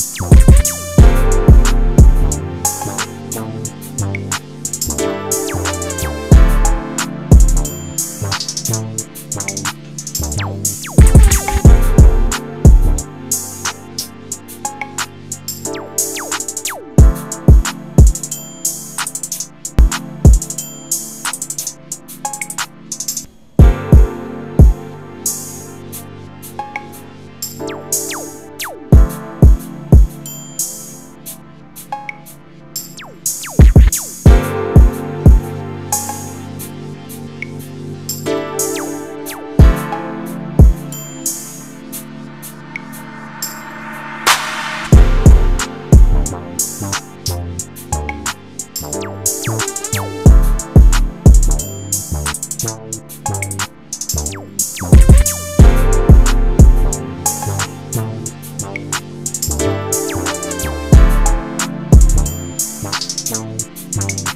Bye. Bye.